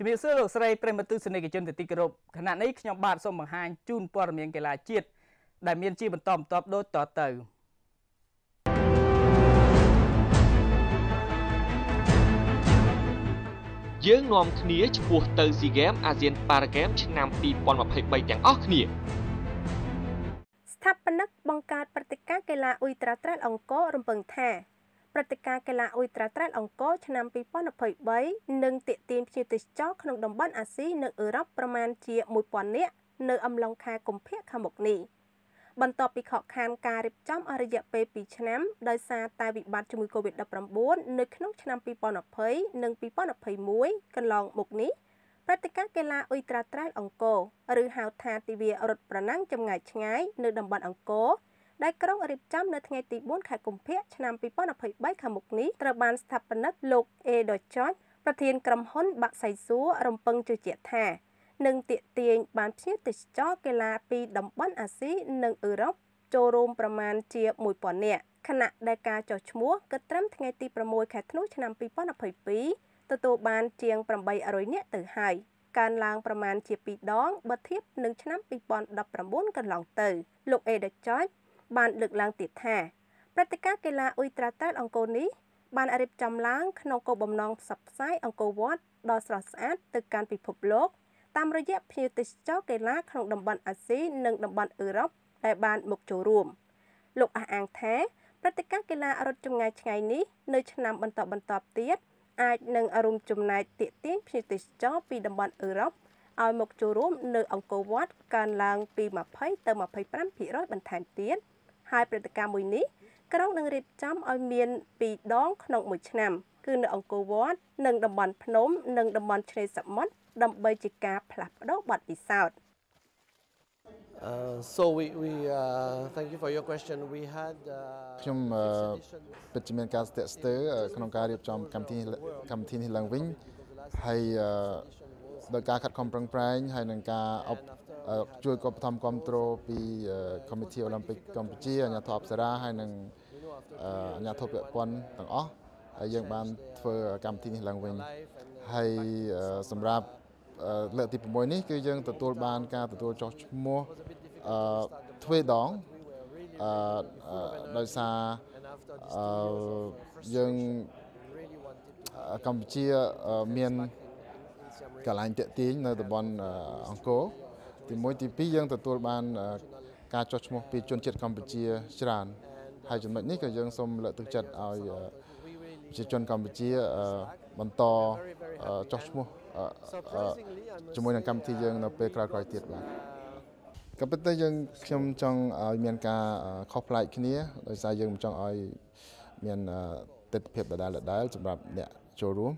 ជំរាបសួរលោកស្រីប្រិមត្តទស្សនិកជនទីគោរពខណៈនេះខ្ញុំបាទសូមបង្ហាញជូនព័ត៌មានកីឡាជាតិដែលមានជាបន្តបន្ទាប់ដូចតទៅយើងនាំគ្នាឆ្ពោះទៅ SEA Games ASEAN Para Games ឆ្នាំ2023ទាំងអស់គ្នាស្ថាបនិកបង្កើតព្រឹត្តិការណ៍កីឡាអ៊ុយត្រាត្រែលអង្គររំពឹងថា ព្រឹត្តិការណ៍កីឡាអ៊ុយត្រាត្រែលអង្គរឆ្នាំ2023នឹងទាក់ទាញភ្ញៀវទេសចរក្នុងតំបន់អាស៊ីនិងអឺរ៉ុបប្រមាណជា1000នាក់នៅអំឡុងខែកុម្ភៈខាងមុខនេះបន្ទាប់ពីខកខានការរៀបចំអស់រយៈពេល2ឆ្នាំដោយសារតែវិបត្តិជំងឺ Covid-19 នៅក្នុងឆ្នាំ2020និង2021កន្លងមកនេះព្រឹត្តិការណ៍កីឡាអ៊ុយត្រាត្រែលអង្គរឬហៅថាទិវារត់ប្រណាំងចម្ងាយឆ្ងាយនៅតំបន់អង្គរ ដែលក្រុងរៀបចំនៅថ្ងៃទី4ខែកុម្ភៈឆ្នាំ2023ខាងមុខនេះត្រូវបានស្ថាបនិកលោកអេដូចចប្រធានក្រុមហ៊ុនបាក់សៃសួររំពឹងជឿជាក់ថានឹងទាក់ទាញបានភ្ញៀវទេសចរកីឡាពីតំបន់អាស៊ីនិងអឺរ៉ុបចូលរួមប្រមាណជា1000នាក់ខណៈដែលការចុះឈ្មោះគិតត្រឹមថ្ងៃទី6ខែធ្នូឆ្នាំ2022ទទួលបានជាង800នាក់ទៅហើយកើនឡើងប្រមាណជា2ដងបើធៀបនឹងឆ្នាំ2019កន្លងទៅលោកអេដេចច បានលើកឡើងទៀតថាព្រឹត្តិការណ៍កីឡាអ៊ុយត្រាតែលអង្គរនេះបានរៀបចំឡើងក្នុងគោលបំណងផ្សព្វផ្សាយអង្គរវត្តដ៏ស្រស់ស្អាតទៅកាន់ពិភពលោកតាមរយៈភ្ញៀវទេសចរកីឡាក្នុងតំបន់អាស៊ីនិងតំបន់អឺរ៉ុបដែលបានមកចូលរួមលោកអះអាងថាព្រឹត្តិការណ៍កីឡារត់ចម្ងាយឆ្ងាយនេះនៅឆ្នាំបន្តបន្ទាប់ទៀតអាចនឹងរួមចំណែកទាក់ទាញភ្ញៀវទេសចរពីតំបន់អឺរ៉ុបឲ្យមកចូលរួមនៅអង្គរវត្តកើនឡើងពី20ទៅ25%បន្ថែមទៀត ហើយព្រឹត្តិការណ៍មួយនេះក្រុងនឹងរៀបចំឲ្យមាន2ដងក្នុងមួយឆ្នាំគឺនៅអង្គរវត្តនិងតំបន់ភ្នំ និងតំបន់ឆ្នេរសមុទ្រដើម្បីជាការផ្លាស់ប្ដូរបទពិសោធន៍ Uh, so we we uh, thank you for your question we had ខ្ញុំពិតជាមានការស្ទាក់ស្ទើរក្នុងការរៀបចំកម្មវិធីកម្មវិធីនេះឡើងវិញហើយដោយការខិតខំប្រឹងប្រែងហើយនឹងការអប ជួយកបធម្មគ្រប់គ្រងពី Committee Olympic កម្ពុជាអាជ្ញាធរអប្សរាហើយនឹងអាជ្ញាធរពាក់ព័ន្ធទាំងអស់ហើយយើងបានធ្វើកម្មវិធីនេះឡើងវិញហើយសម្រាប់លើកទី6នេះគឺយើងទទួលបានការទទួលចុះឈ្មោះអឺទ្វេដងអឺដោយសារអឺយើងកម្ពុជាមានកន្លែងតាក់ទាញនៅតំបន់អង្គរ ទី1ទី2យើងទទួលបានការចុះឈ្មោះពីជនជាតិកម្ពុជាច្រើនហើយចំណុចនេះក៏យើងសូមលើកទឹកចិត្តឲ្យប្រជាជនកម្ពុជាបន្តចុះឈ្មោះជាមួយនឹងកម្មវិធីយើងនៅពេលក្រោយៗទៀតបាទក៏ប៉ុន្តែយើងខ្ញុំចង់ឲ្យមានការខុសប្លែកគ្នាដោយសារយើងមិនចង់ឲ្យមានទស្សនវិជ្ជាដដែលដដែលសម្រាប់អ្នកចូលរួម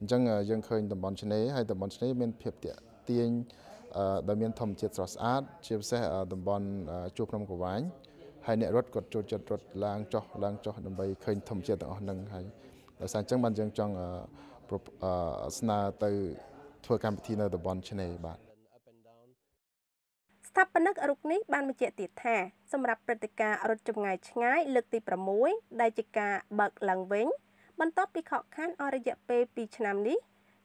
អញ្ចឹងយើងឃើញតំបន់ឆ្នេរហើយតំបន់ឆ្នេរមានភាពតាក់ទាញ ដែលមានធម្មជាតិស្រស់ស្អាតជាពិសេសតំបន់ជួរភ្នំក្រវាញហើយអ្នករត់គាត់ចូលចិត្តរត់ឡើងចុះឡើងចុះដើម្បីឃើញធម្មជាតិទាំងអស់ហ្នឹងហើយដោយសារអញ្ចឹងបានយើងចង់ស្នើទៅធ្វើកម្មវិធីនៅតំបន់ឆ្នេរបាទស្ថាបនិករុកនេះបានបញ្ជាក់ទៀតថាសម្រាប់ព្រឹត្តិការណ៍រត់ចម្ងាយឆ្ងាយលើកទី6ដែលជាការបើកឡើងវិញបន្ទាប់ពីខកខានអស់រយៈពេល2ឆ្នាំនេះ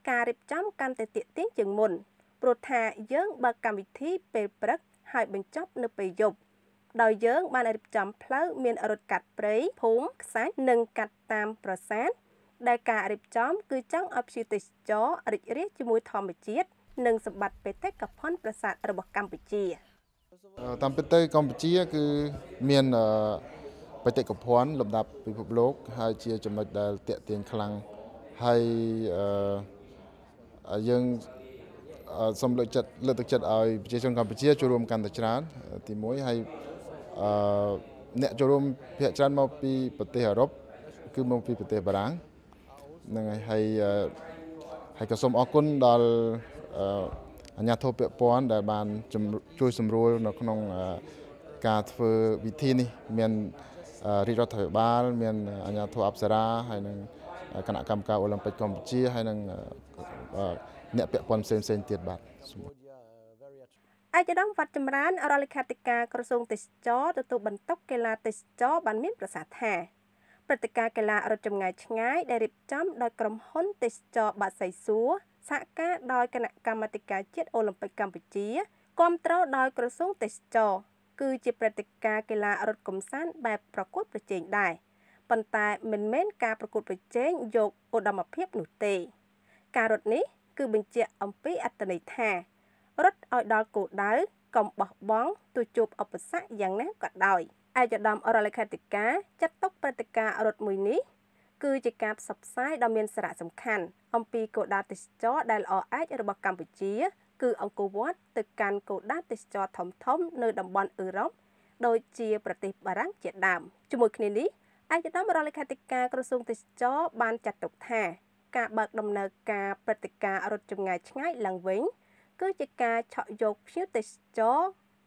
ការរៀបចំកាន់តែទាក់ទាញជាងមុន ព្រោះថាយើងបើកកម្មវិធីពេលព្រឹកហើយបញ្ចប់នៅពេលយប់ដោយយើងបានរៀបចំផ្លូវមានរថកាត់ព្រៃភូមិខ្សាច់និងកាត់តាមប្រាសាទដែលការរៀបចំគឺចង់ឲ្យភ្ញៀវទេសចររីករាយជាមួយធម្មជាតិនិងសម្បត្តិបេតិកភណ្ឌប្រាសាទរបស់កម្ពុជាតាមពិតទៅកម្ពុជាគឺមានបេតិកភណ្ឌលំដាប់ពិភពលោក ហើយជាចំណុចដែលតាក់ទាញខ្លាំងហើយយើង សូមលើកចិត្តលើកទឹកចិត្តឲ្យប្រជាជនកម្ពុជាចូលរួមកាន់តែច្រើនទី1ហើយអឺអ្នកចូលរួមភាគច្រើនមកពីប្រទេសអឺរ៉ុបគឺមកពីប្រទេសបារាំងហ្នឹងហើយហើយហើយក៏សូមអរគុណដល់អាជ្ញាធរពាក់ព័ន្ធដែលបានជួយសម្រួលនៅក្នុងការធ្វើវិធីនេះមានរាជរដ្ឋាភិបាល មានអាជ្ញាធរអប្សរាហើយនិងគណៈកម្មការអូឡ িম্প ិកកម្ពុជាហើយនិង អ្នកពាក់ព័ន្ធផ្សេងផ្សេងទៀតបាទឯកឧត្តមវត្តចម្រើនរដ្ឋលេខាធិការក្រសួងទេសចរទទួលបន្ទុកកីឡាទេសចរបានមានប្រសាសន៍ថាព្រឹត្តិការណ៍កីឡារត់ចម្ងាយឆ្ងាយដែលរៀបចំដោយក្រុមហ៊ុនទេសចរបាក់សៃសួរសហការដោយគណៈកម្មាធិការជាតិអូឡ িম্প ិកកម្ពុជាគ្រប់គ្រងដោយក្រសួងទេសចរគឺជាព្រឹត្តិការណ៍កីឡារត់កំសាន្តបែបប្រកួតប្រជែងដែរប៉ុន្តែមិនមែនការប្រកួតប្រជែងយកឧត្តមភាពនោះទេ ការរត់នេះ គឺបញ្ជាក់អំពីអត្តន័យថារត់ឲ្យដល់គោលដៅកុំបោះបង់ទោះជួបឧបសគ្គយ៉ាងណាក៏ដោយឯកឧត្តមអរលេខាធិការចាត់ទុកព្រឹត្តិការណ៍រត់មួយនេះគឺជាការផ្សព្វផ្សាយដ៏មានសារៈសំខាន់អំពីគោលដៅទេសចរដែលល្អឯករបស់កម្ពុជា គឺអង្គរវត្តទៅកាន់គោលដៅទេសចរធំធំនៅតំបន់អឺរ៉ុបដូចជាប្រទេសបារាំងជាដើមជាមួយគ្នានេះឯកឧត្តមរដ្ឋលេខាធិការក្រសួងទេសចរបានចាត់ទុកថា ការបើកដំណើរការព្រឹត្តិការណ៍រត់ចម្ងាយឆ្ងាយឡើងវិញគឺជាការឆក់យកភ្ញៀវទេសចរ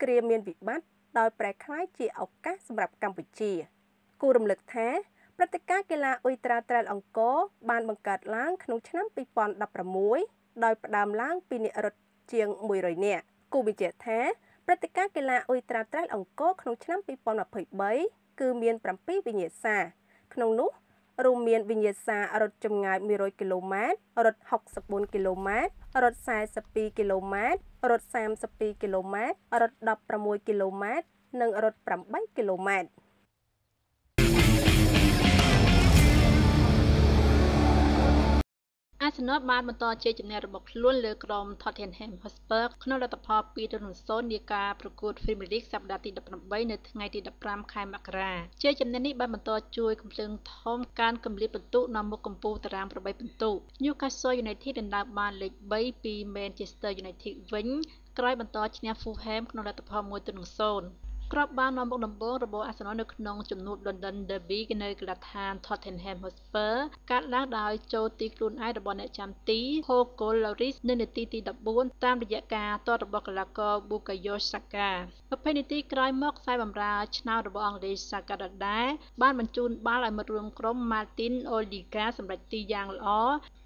គ្រាមានវិបត្តិដោយប្រែក្លាយជាឱកាសសម្រាប់កម្ពុជាគូរំលឹកថាព្រឹត្តិការណ៍កីឡាអ៊ុយត្រាត្រែលអង្គរបានបង្កើតឡើងក្នុងឆ្នាំ2016ដោយផ្ដើមឡើងពីអ្នករត់ជាង100នាក់គូបញ្ជាក់ថាព្រឹត្តិការណ៍កីឡាអ៊ុយត្រាត្រែលអង្គរក្នុងឆ្នាំ2023គឺមាន7វិញ្ញាសាក្នុងនោះ រួមមានវិញ្ញាសារត់ចម្ងាយ100គីឡូម៉ែត្ររត់64គីឡូម៉ែត្ររត់42គីឡូម៉ែត្ររត់32គីឡូម៉ែត្ររត់16គីឡូម៉ែត្រនិងរត់8គីឡូម៉ែត្រ អាសនលបានបន្តជ័យជំនះរបស់ខ្លួនលើក្រុម Tottenham Hotspur ក្នុងលទ្ធផល2-0នាការប្រកួត Premier League សប្តាហ៍ទី18នៅថ្ងៃទី15ខែមករាជ័យជំនះនេះបានបន្តជួយកំភ្លើងធំកើនកម្រិតពិន្ទុនៅមុខកំពូលតារាង8ពិន្ទុ Newcastle United ដណ្ដើមបានលេខ3ពី Manchester United វិញក្រោយបន្តឈ្នះ Fulham ក្នុងលទ្ធផល1-0 គ្រាប់បាល់នាំមុខដំបូងរបស់អាសនលនៅក្នុងជំនួប London Derby នៅកីឡដ្ឋាន Tottenham Hotspur កាត់ឡើងដោយចូលទីខ្លួនឯងរបស់អ្នកចាំទី Hugo Lloris នៅនាទីទី14តាមរយៈការទាត់របស់កីឡាករ Bukayo Saka 20នាទីក្រោយមកខ្សែបម្រើឆ្នោតរបស់អង់គ្លេស Saka ដដែលបានបញ្ជូនបាល់ឲ្យមិត្តរួមក្រុម Martin Odegaard សម្រេចទីយ៉ាងល្អ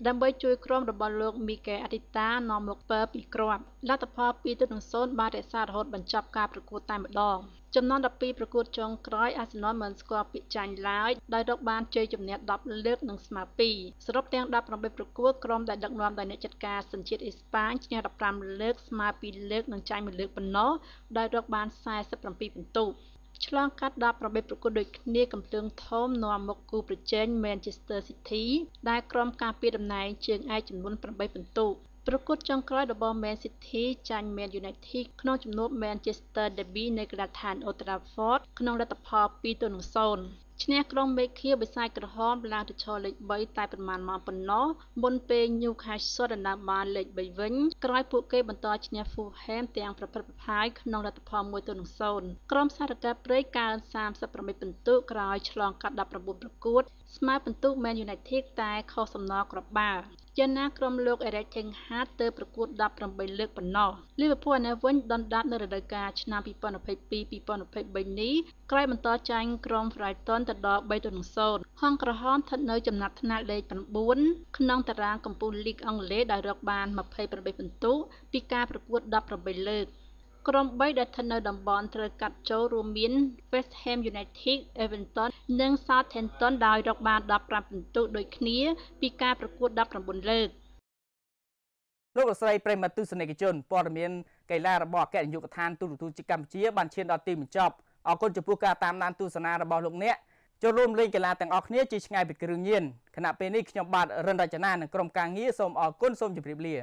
ដើម្បីជួយក្រុមរបស់លោក Mikel Arteta នាំមុខពើពីគ្រាប់លទ្ធផល2-0បានរក្សារហូតបញ្ចប់ការប្រកួតតែម្ដងចំណន់12ប្រកួតចុងក្រោយ អាសនលមិនស្គាល់ពាក្យចាញ់ឡើយ ដោយរកបានជ័យជំនះ10លើកនិងស្មើ2សរុបទាំង18ប្រកួតក្រុមដែលដឹកនាំដោយអ្នកចាត់ការសញ្ជាតិអេស្ប៉ាញឈ្នះ15លើកស្មើ2លើកនិងចាញ់1លើកប៉ុណ្ណោះដោយរកបាន47ពិន្ទុឆ្លងកាត់18ប្រកួតដូចគ្នាកំភ្លើងធំនាំមុខគូប្រជែង Manchester City ដែលក្រុមការពារតំណែងជើងឯកចំនួន8ពិន្ទុ ប្រកួតចុងក្រោយរបស់ Man City ចាញ់ Man United ក្នុងជំនួប Manchester Derby នៅកីឡដ្ឋាន Old Trafford ក្នុងលទ្ធផល2-0ឈ្នះក្រុមមេឃាបិសាចក្រហមឡើងទៅឈរលេខ3តែប៉ុន្មានម៉ោងប៉ុណ្ណោះមុនពេល Newcastle ដណ្ដើមបានលេខ3វិញក្រោយពួកគេបន្តឈ្នះ Fulham ទាំងប្រព្រឹត្តប្រផាយក្នុងលទ្ធផល1-0ក្រុមសារកាព្រៃកើន38ពិន្ទុក្រោយឆ្លងកាត់19ប្រកួតស្មើពិន្ទុ Man United តែខុសសំណល់គ្រាប់បាល់យ៉ាងណាក្រុមលោក Erik ten Hag ទើបប្រកួត18លើកប៉ុណ្ណោះ Liverpool ឯណែវិញដណ្ដើមនៅរដូវកាលឆ្នាំ2022-2023នេះក្រោយបន្តចាញ់ក្រុម Brighton ទៅដល់3-0ហងក្រហមស្ថិតនៅចំណាត់ថ្នាក់លេខ9ក្នុងតារាងកំពូលលីកអង់គ្លេសដោយរកបាន28ពិន្ទុពីការប្រកួត18លើក ក្រុម3ដែលស្ថិតនៅតំបន់ត្រូវកាត់ចូលរួមមាន West Ham United, Everton និង Southampton ដោយរកបាន15ពិន្ទុដូចគ្នា ពីការប្រកួត19លើកលោកស្រីប្រិមត្តទស្សនិកជនព័ត៌មានកីឡារបស់អគ្គនាយកដ្ឋានទូរទស្សន៍កម្ពុជាបានឈានដល់ទីបញ្ចប់អរគុណចំពោះការតាមដានទស្សនារបស់លោកអ្នកចូលរួមលេងកីឡាទាំងអស់គ្នាជាឆ្ងាយពីគ្រឿងញៀនគណៈពេលនេះខ្ញុំបាទរិនរចនានិងក្រុមការងារសូមអរគុណសូមជម្រាបលា